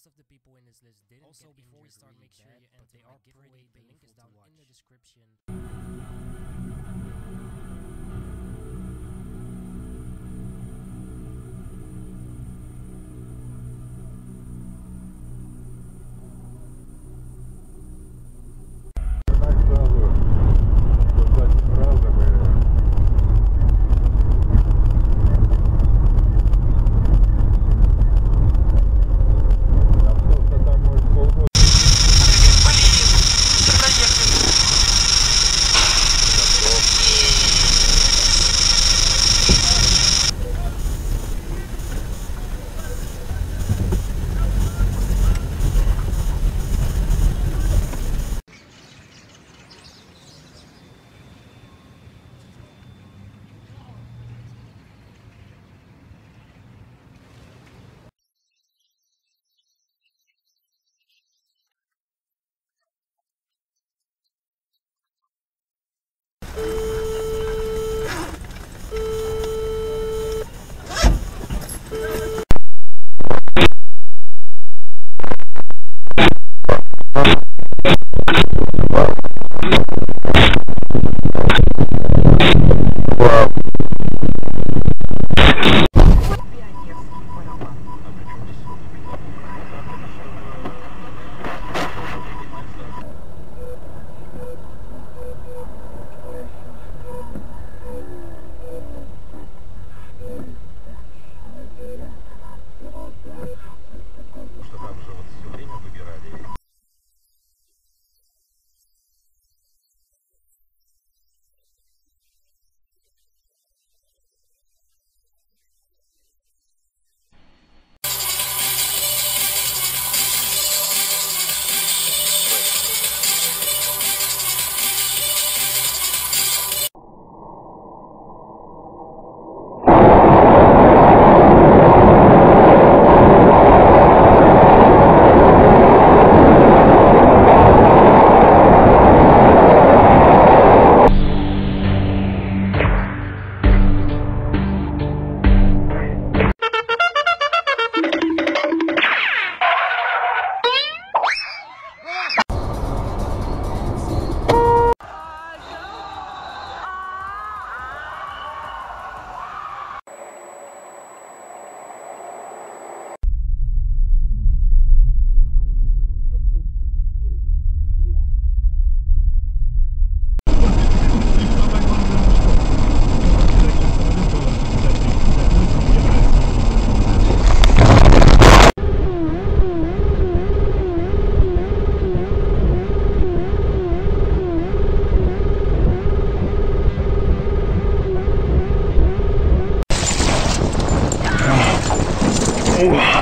Most of the people in this list didn't Also, before we start, really make sure bad, you but enter they are giveaway. The link is down in the description. Oh.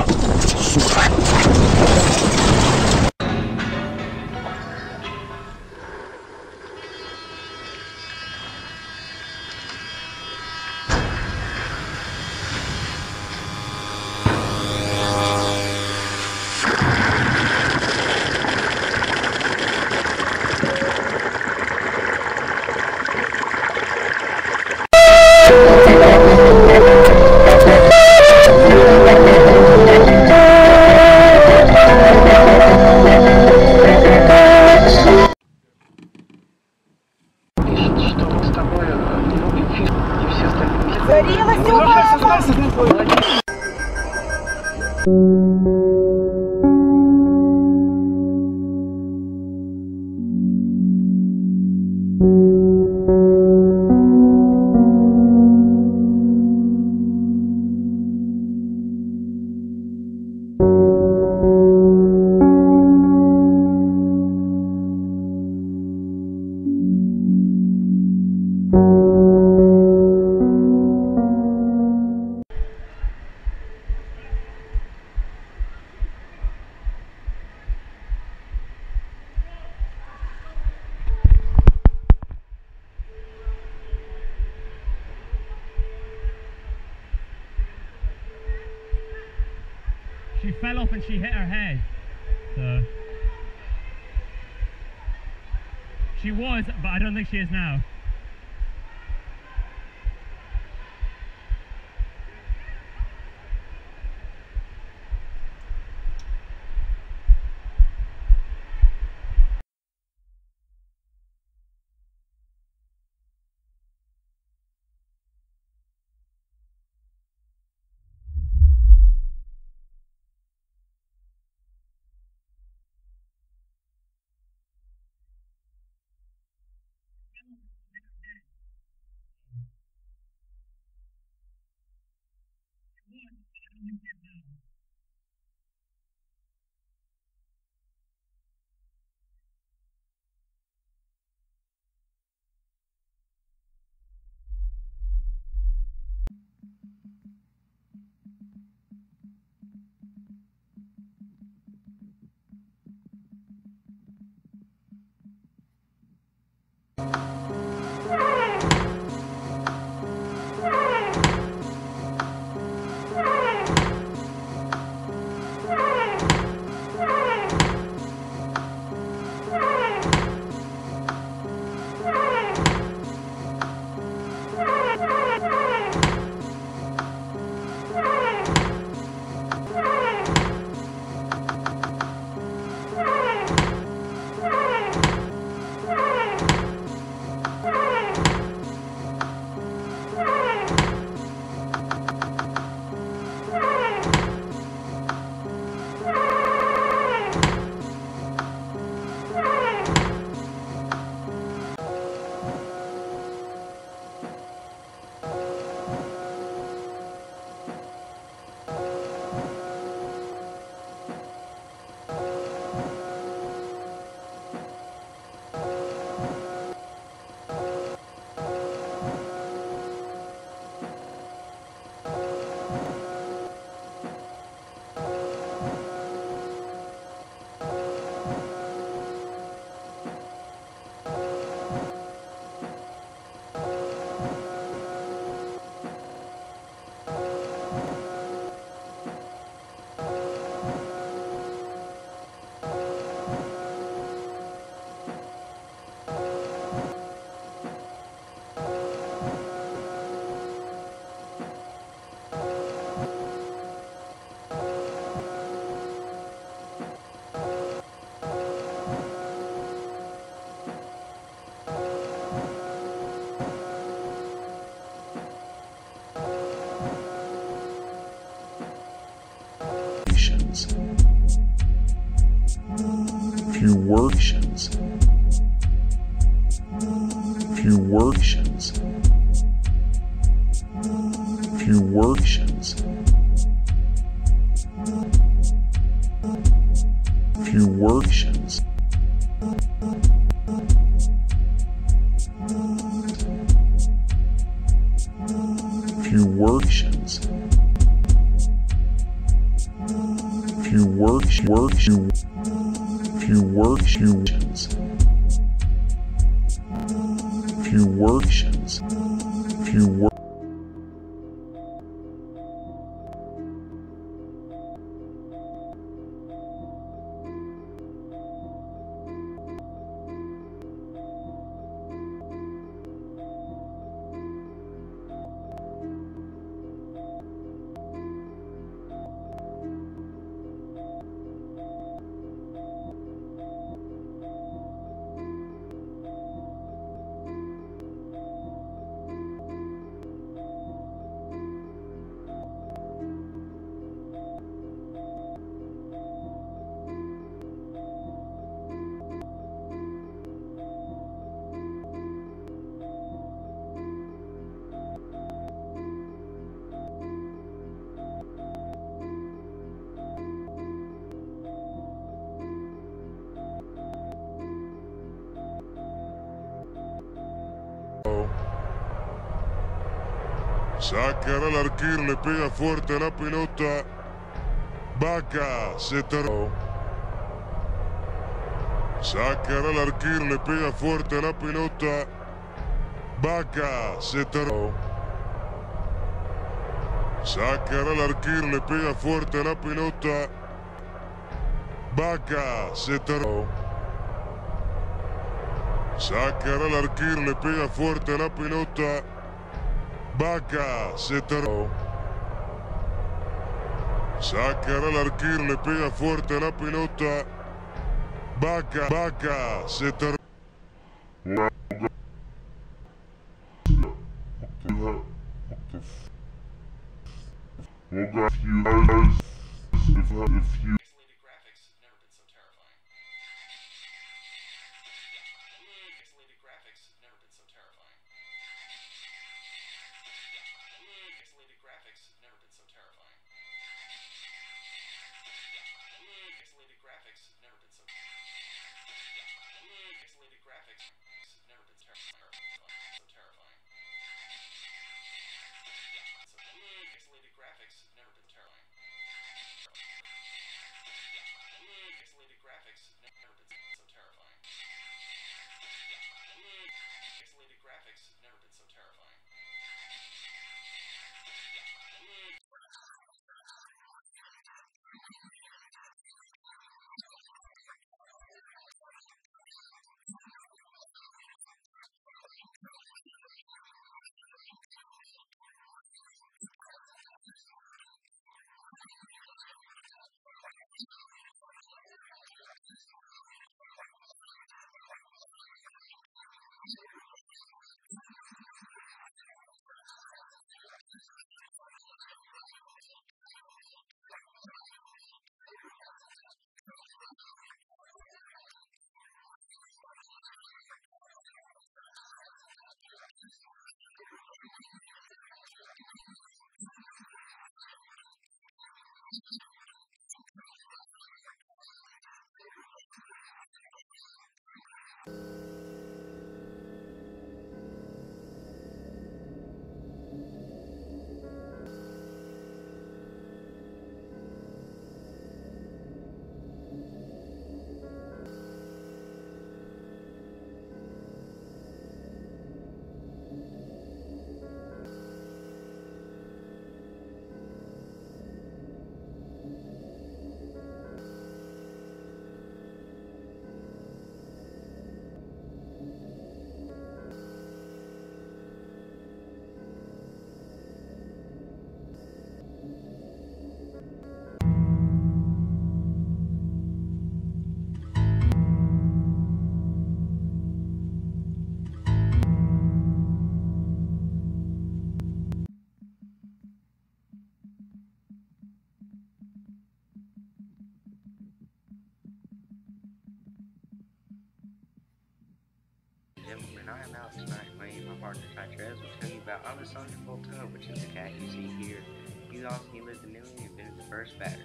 She is now. workations. Few workations. Few workations. Few workations. Few workations. Few works works you few workshops. Few workshops. Few. Pega fuerte la pelota. Vaca, se terminó. Sacará el arquero, le pega fuerte la pelota. Vaca, se terminó. Sacará el arquero, le pega fuerte la pelota. Vaca, se terminó. Sacará el arquero, le pega fuerte la pelota. Vaca, se. Sacará el arquero, le pega fuerte a la pelota. Vaca, vaca, se terminó. Trez will tell you about Alessandro Volta, which is the cat you see here. He also he lived a million and invented the first battery.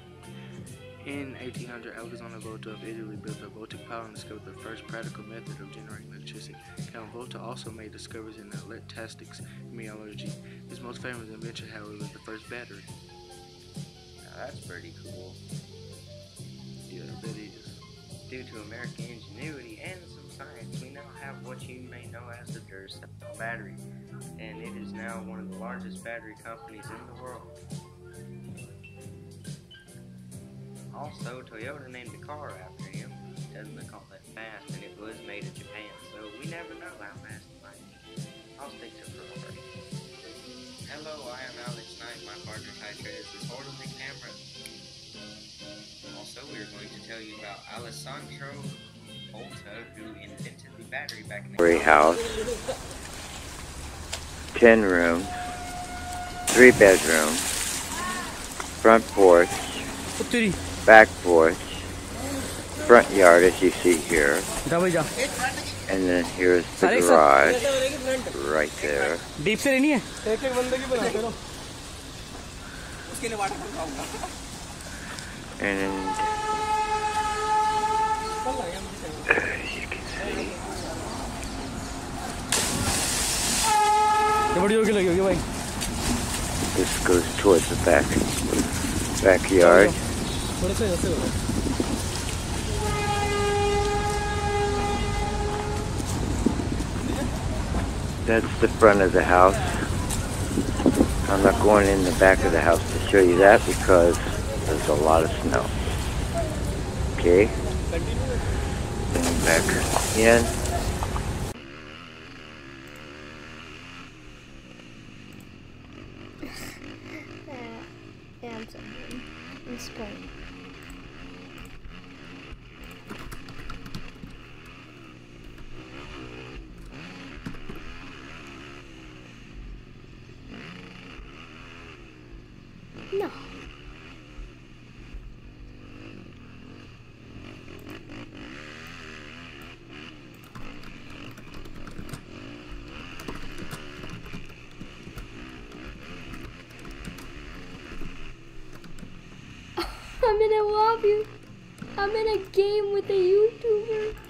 In 1800, Alexander Volta of Italy built a voltaic pile and discovered the first practical method of generating electricity. Count Volta also made discoveries in electrostatics and meteorology. His most famous invention, however, was the first battery. Now that's pretty cool. Due to American ingenuity and some science, we now have what you may know as the Duracell battery, and it is now one of the largest battery companies in the world. Also, Toyota named the car after him. Doesn't look all that fast, and it was made in Japan, so we never know how fast it might be. I'll stick to Ferrari. Hello, I am Alex Knight. My partner Ty Trez is holding the camera. Also, we are going to tell you about Alessandro Volta, who invented the battery back in the Story house, 10 rooms, 3 bedrooms, front porch, back porch, front yard as you see here, and then here's the garage right there. Deep से लेनी है And as you can see, ये बड़ी होगी लगी होगी भाई this goes towards the back backyard. थोड़े से ऐसे हो गए That's the front of the house. I'm not going in the back of the house to show you that because there's a lot of snow. Okay? Then back in. Yeah, I'm sorry. It's fine. No. In a. I'm in a game with a YouTuber.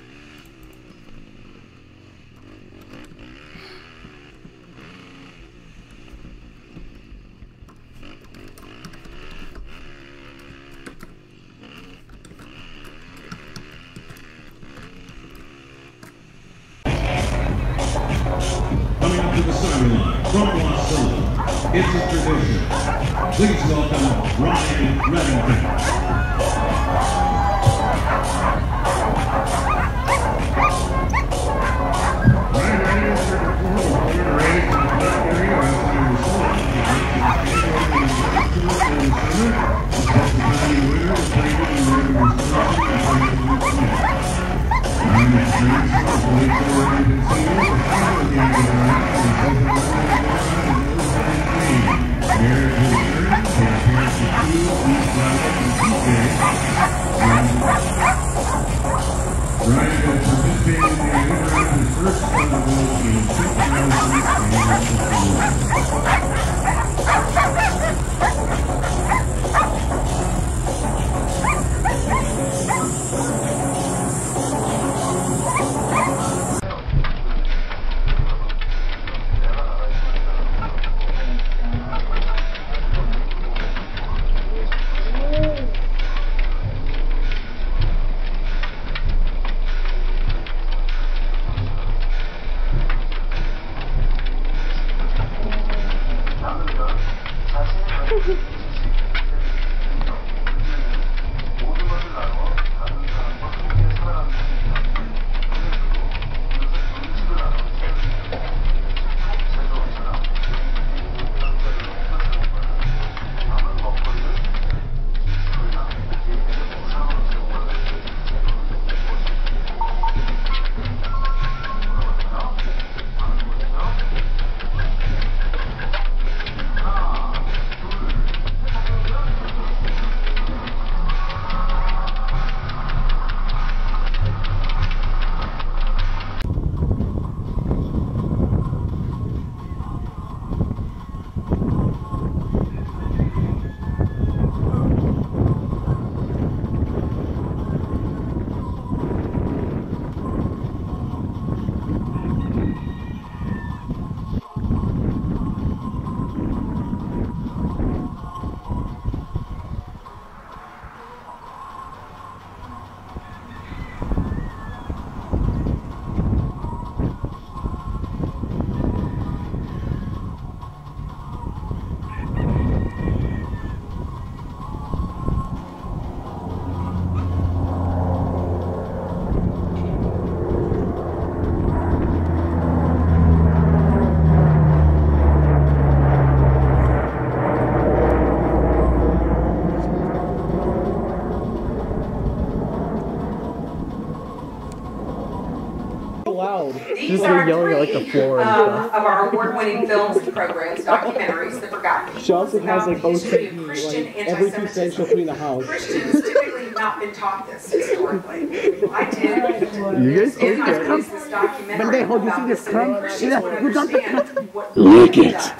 Loud. These Just are like yelling at like the floor and um, of our award-winning films and programs, documentaries, The Forgotten She also has like about the history of OCD, Christian like every two cents she'll clean the house. Christians typically have not been taught this historically. I did. You guys And I okay? produced this documentary Pendejo, you about see this this so that cum? Christians See that? would Who done that? understand what Lick it. done.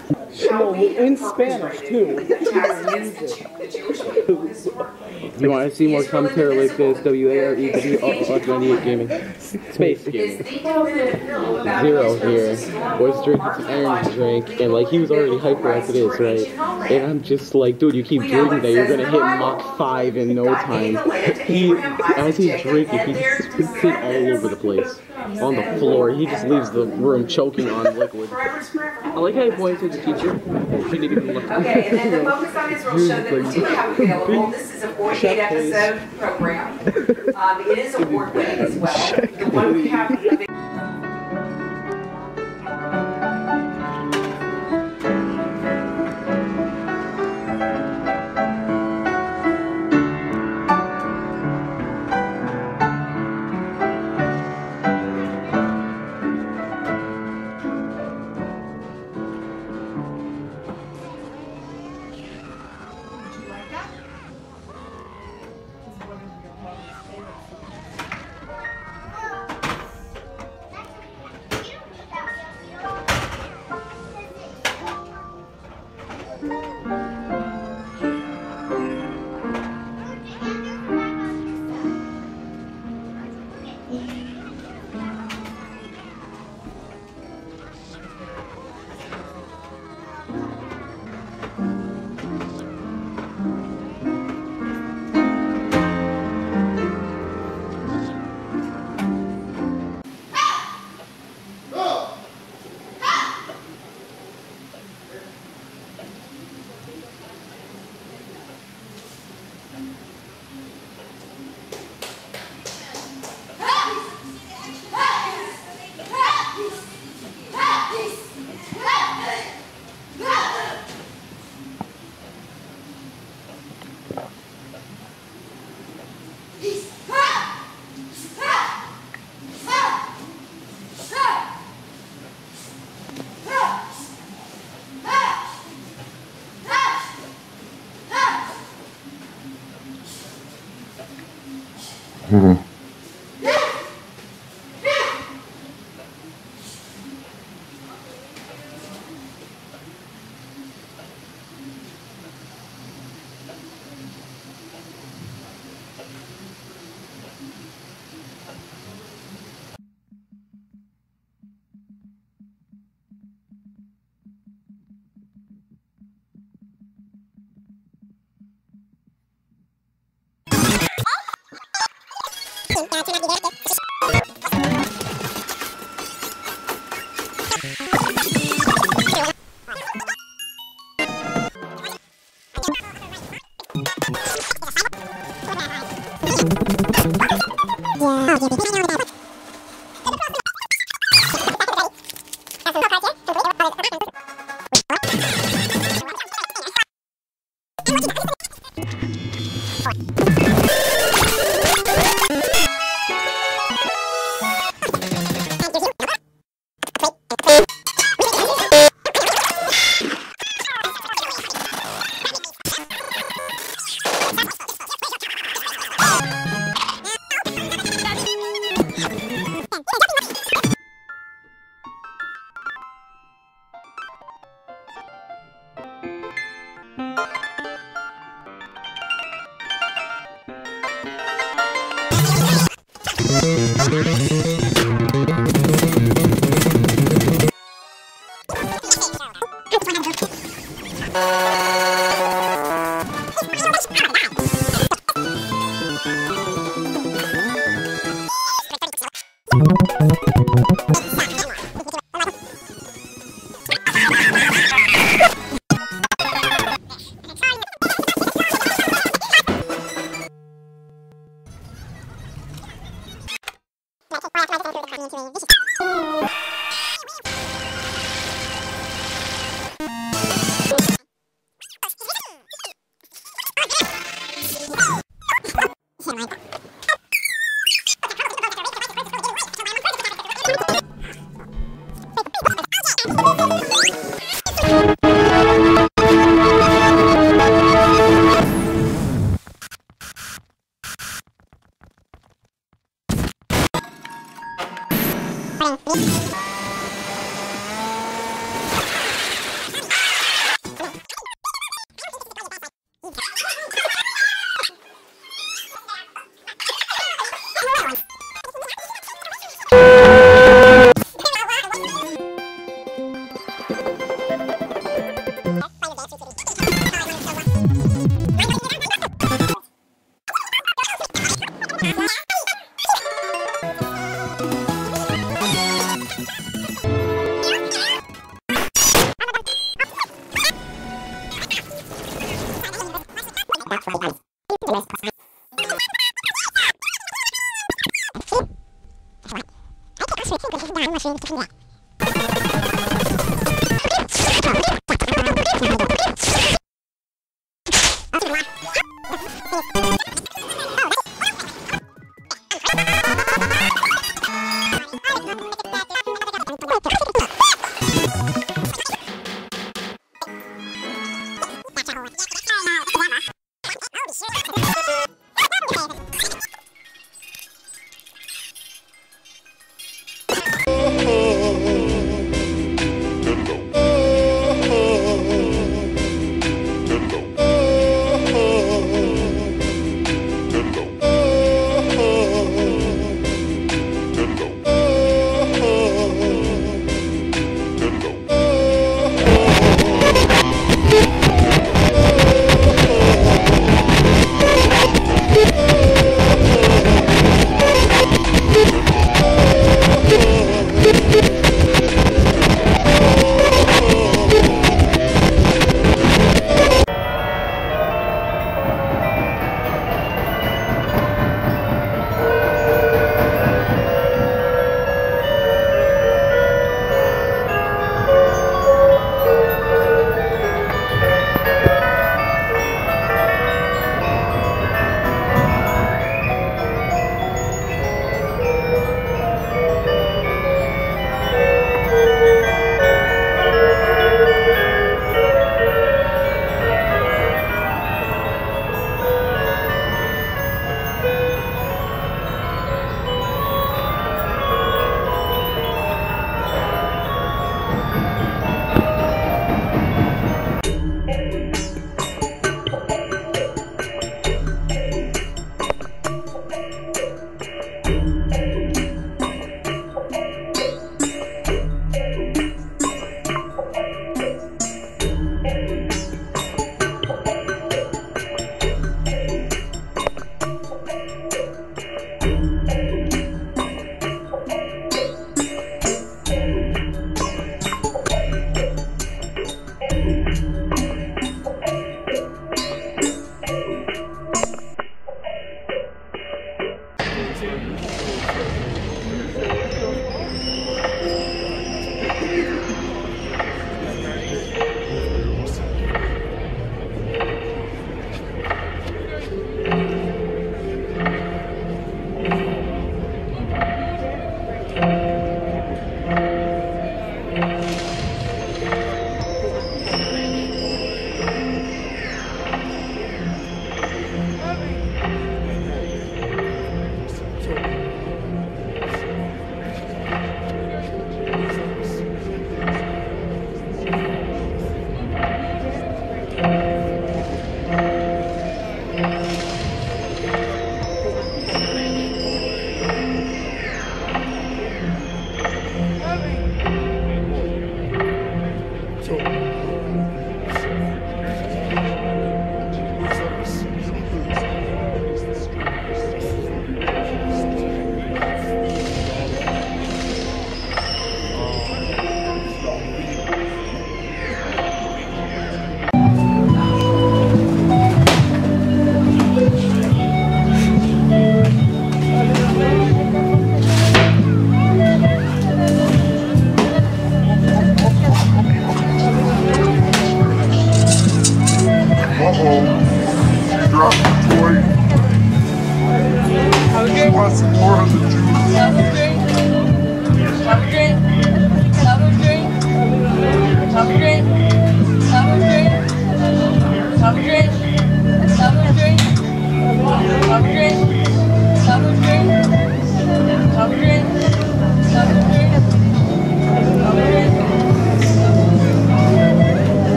No, we in Spanish too. You want to see more commentary like this, W A R E W R 98 Gaming. Space Gaming. Zero here. Boys drinking some energy drink, and like he was already hyper as it is, right? And I'm just like, dude, you keep drinking that, you're gonna hit Mach 5 in no time. He, as he's drinking, he just spits it all over the place. On the floor. He just leaves the room choking on liquid. I like how he pointed to the teacher. Okay, and then the Focus on Israel show that we do have available, this is a 48 episode program. Um, it is award winning as well. The one we have watching. I'll be there.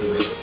do it.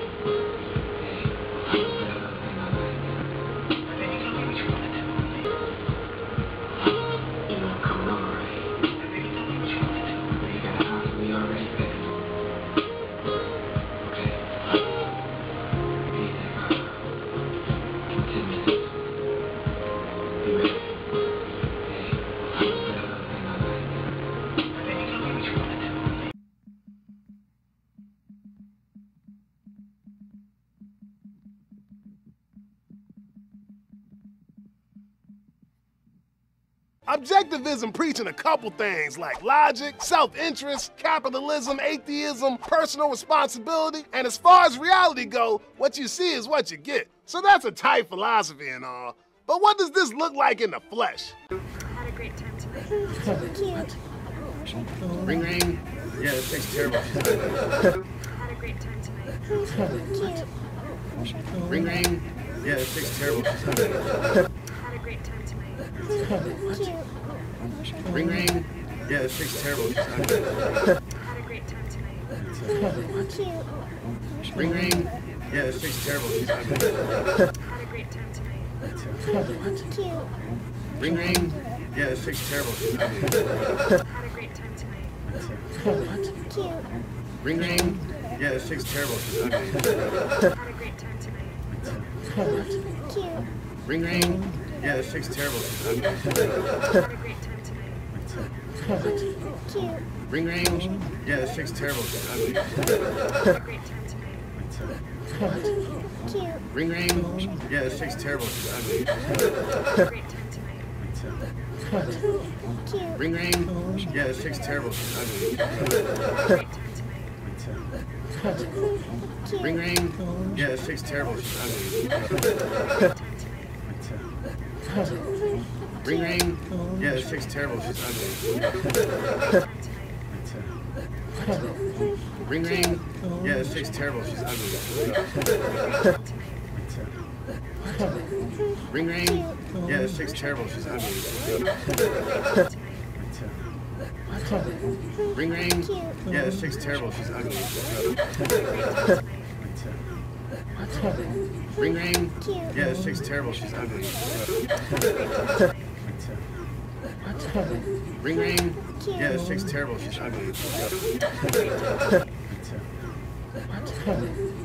Objectivism preaching a couple things like logic, self-interest, capitalism, atheism, personal responsibility, and as far as reality go, what you see is what you get. So that's a tight philosophy and all. But what does this look like in the flesh? Had a great time tonight. Ring ring. Yeah, this thing's terrible. Had a great time tonight. Ring ring. Yeah, this thing's terrible. Had a great time tonight. Ring ring. Yeah, this thing's terrible. Had a great time tonight. Ring ring. Yeah, this thing's terrible. Had a great time tonight. Ring ring. Yeah, this thing's terrible. Had a great time tonight. Ring ring. Yeah, this thing's terrible. Had a great time tonight. Ring ring. Yeah, this thing's terrible. Ring ring. Yeah, this thing's terrible. Ring ring. Yeah, this thing's terrible. Ring ring. Yeah, this thing's terrible. Ring ring. Yeah, this thing's terrible. Ring ring. Yeah, this thing's terrible. She's ugly. ring ring. Yeah, this thing's terrible. She's ugly. Ring ring. Yeah, this thing's terrible. She's ugly. Ring ring. Yeah, this thing's terrible. She's ugly. Ring ring. Yeah, this thing's terrible. She's ugly. Ring ring. Yeah, this thing's terrible. She's ugly.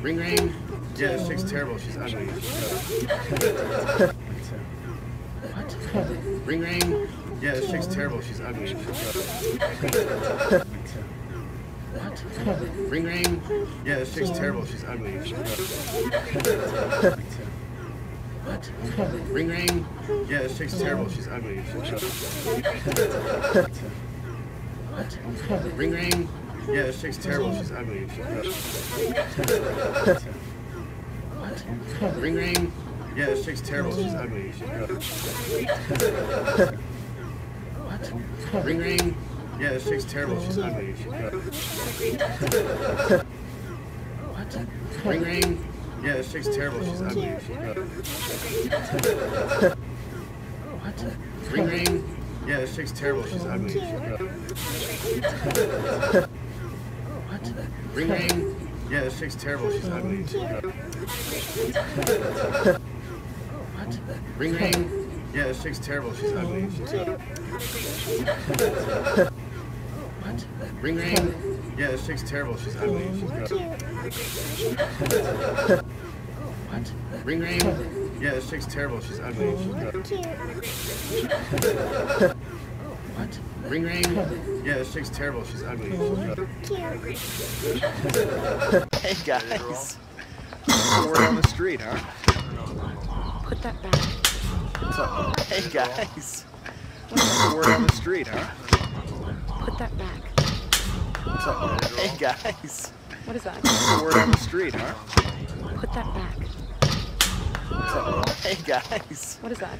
Ring ring. Yeah, this thing's terrible. She's ugly. Ring ring. Yeah, this chick's terrible. She's ugly. Ring ring. Yeah, this chick's terrible. She's ugly. Ring ring. Yeah, this chick's terrible. She's ugly. Ring ring. Yeah, this chick's terrible. She's ugly. Ring ring. Yeah, this chick's terrible. She's ugly. Ring ring. Yeah, this chick's terrible. She's ugly. Ring ring. Yeah, this chick's terrible. She's ugly. She's What? Ring ring. Yeah, this chick's terrible. She's ugly. She's What? Ring ring. Yeah, this chick's terrible. She's ugly. She's What? Ring ring. Yeah, this chick's terrible. She's ugly. Ring ring. Yeah, this chick's terrible. She's ugly. What? Ring ring. Yeah, this chick's terrible. She's ugly. What? Ring ring. Yeah, this chick's terrible. She's ugly. Hey guys. Word on the street, huh? Put that back. What's up? Hey guys. Word on the street, huh? Put that back. What's up? Hey guys. What is that? Word on the street, huh? Put that back. What's up? Hey guys. What is that?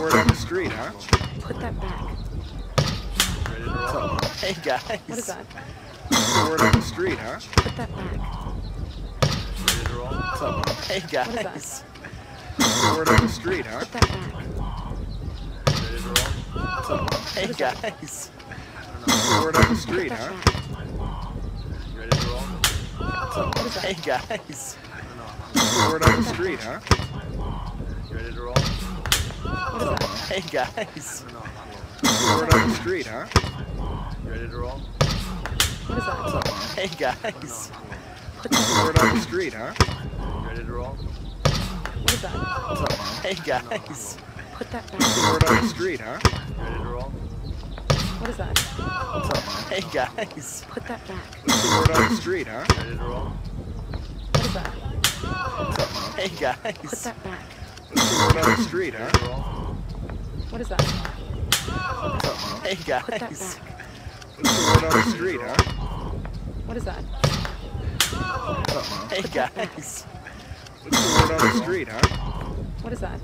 Word on the street, huh? Put that back. What's up? Hey guys. What is that? Word on the street, huh? Put that back. What's up? Hey guys. Word on the street, huh? Put that back. Hey guys. Word on the street, huh? That back. What's up? What is that? Hey guys. Word on the street, huh? What is that? Hey guys. Word on the street, huh? What is that? Hey guys. Put that Word on the street, huh? What is that? Hey guys. Put that back. Word on the street, huh? What is that? Hey guys. Put that back. Word on the street, huh? What is that? Hey Put that back. Word on the street, huh? What is that? Hey Put that guys. back. What's the word on the street, huh? What is that? Hey guys. What's the word on the street, huh? What is that?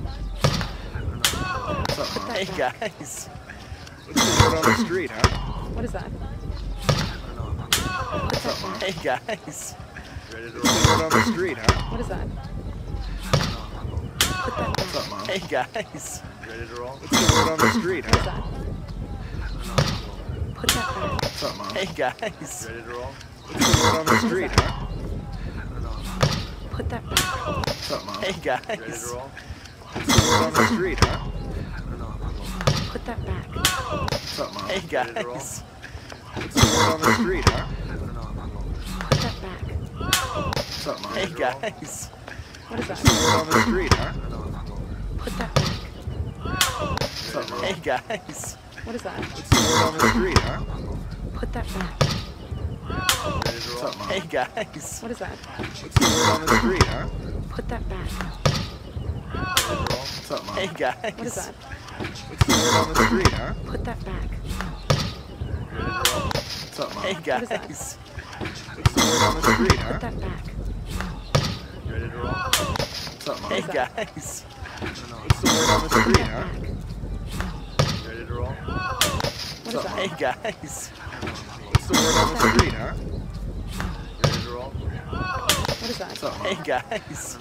Put that Hey guys. What's on the street, huh? What is that? Hey guys. What's the word on the street, huh? What is that? Hey guys. Ready to roll? What's the word on the street, huh? Put that back. Hey guys. Ready to roll? What's the word on the street, huh? Put that back. Hey guys. Ready to roll? What's the word on the street, huh? Put that back. Hey guys. What's the on the street, huh? Put that back. Hey guys. What is What's the that? word on the street, huh? Put that back. Hey guys. What is that? What's on the street, huh? Put that back. Hey guys. What is that? What's the word on the street, huh? Put that back. Hey guys. What is that? What's the word on the street, huh? Put that back. Hey What is guys. that? What's the word on the street, huh? Put that back. Ready to roll? Hey is that? guys. What's the word on the street, huh? Ready to roll? What is that? Hey guys.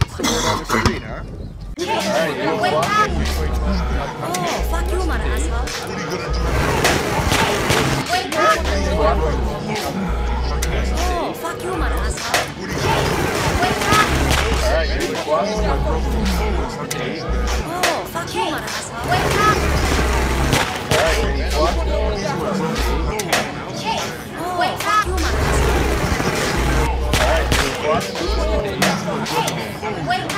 What's the word on the street, huh? What huh? Oh, fuck you, man, asshole. Wake up! Oh, fuck you, man, asshole. Oh, fuck you, man, asshole. Oh, up! You, man, asshole.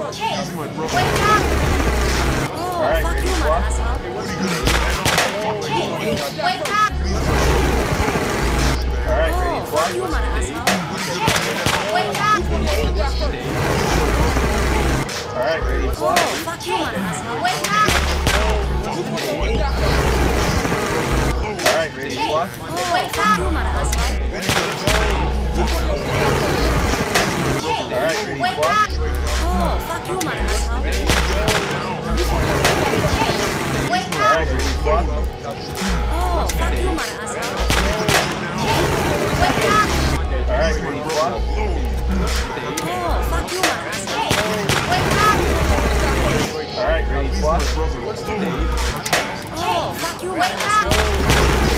asshole. Wake up! Oh, right, fuck you, man, asshole. Chase, Wake up! Oh, fuck you, man, asshole. Wake up! Oh, fuck you, man, asshole. Wake up! Oh, wake up, you, man, asshole. Wake up! Oh, fuck you, man. Wake up! Oh, fuck you, man. Wake up! Oh, fuck you, man. Wake up! Oh, fuck you, wake up!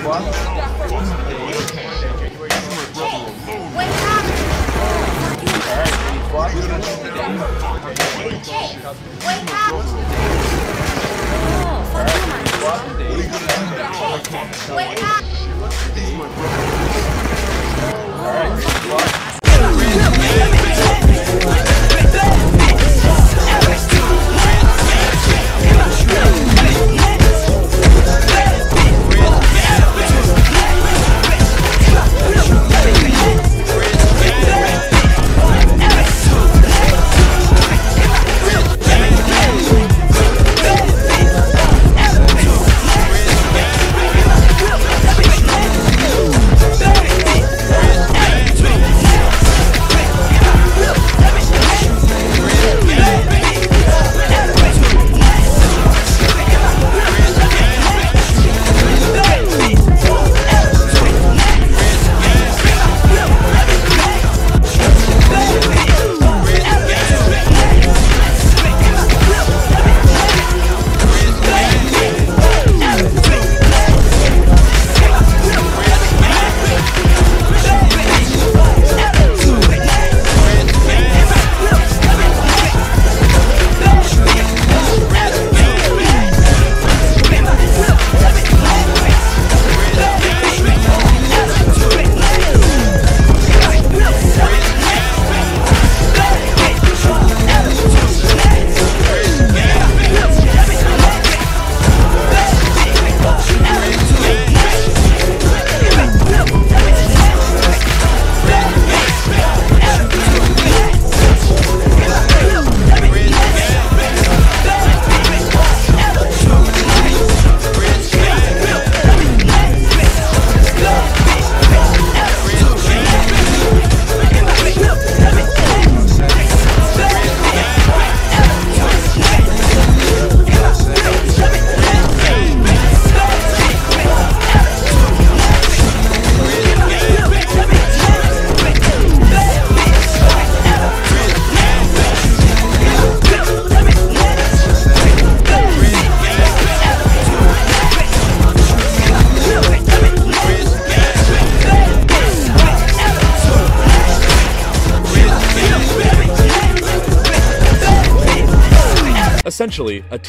Wake up! Wake up!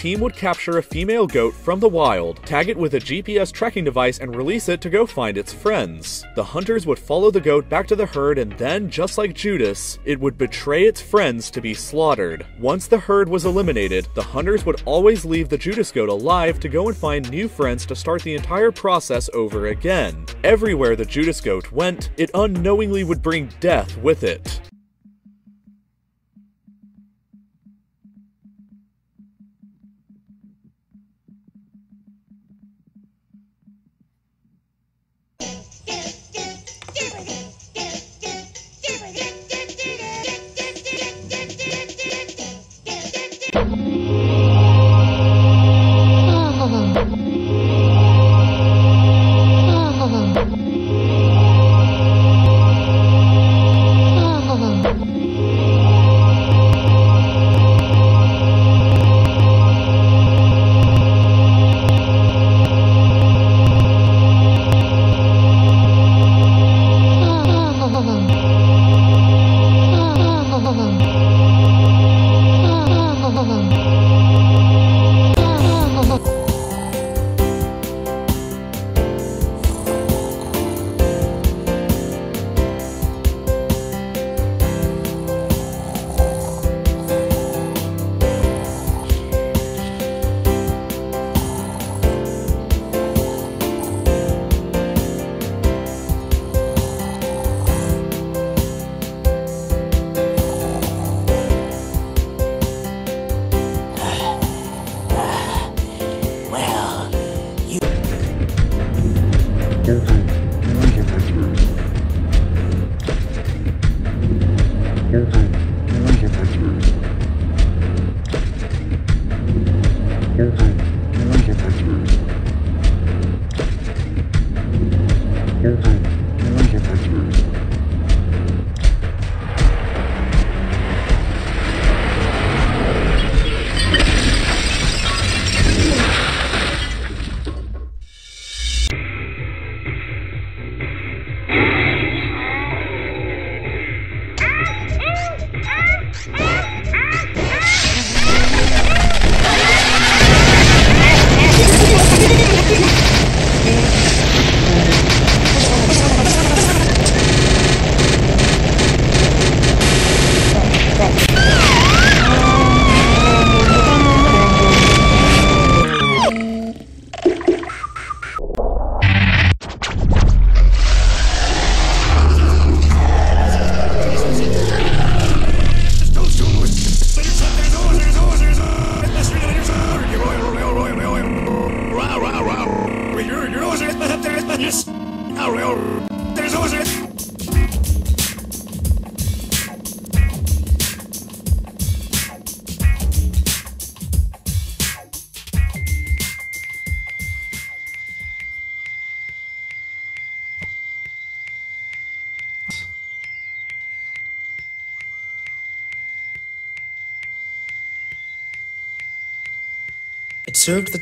Team would capture a female goat from the wild, tag it with a GPS tracking device, and release it to go find its friends. The hunters would follow the goat back to the herd, and then, just like Judas, it would betray its friends to be slaughtered. Once the herd was eliminated, the hunters would always leave the Judas goat alive to go and find new friends to start the entire process over again. Everywhere the Judas goat went, it unknowingly would bring death with it. It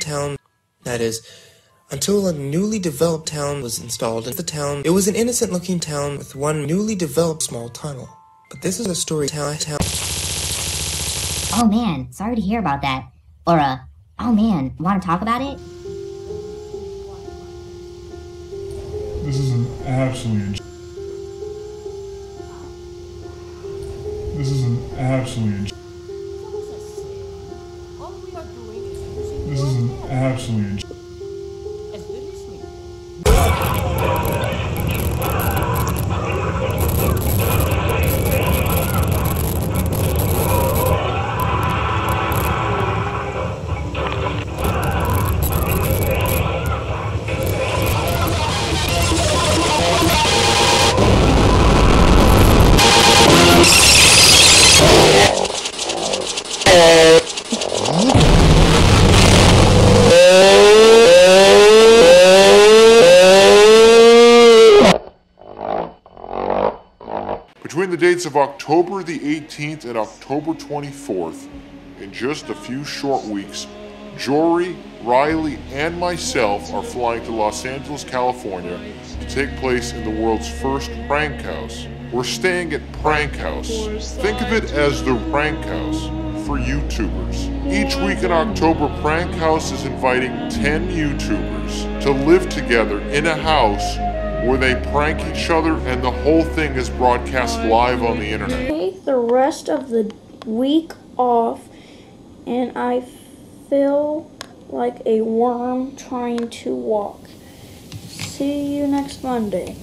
town, that is, until a newly developed town was installed in the town. It was an innocent looking town with one newly developed small tunnel. But this is a story town. town. Oh man, sorry to hear about that. Or, uh, oh man, want to talk about it? This is an absolutely. This is an absolutely. This is an absolutely. Between the dates of October the 18th and October 24th, in just a few short weeks, Jory, Riley, and myself are flying to Los Angeles, California to take place in the world's first prank house. We're staying at Prank House. Think of it as the prank house for YouTubers. Each week in October, Prank House is inviting 10 YouTubers to live together in a house where they prank each other and the whole thing is broadcast live on the internet. Take the rest of the week off, and I feel like a worm trying to walk. See you next Monday.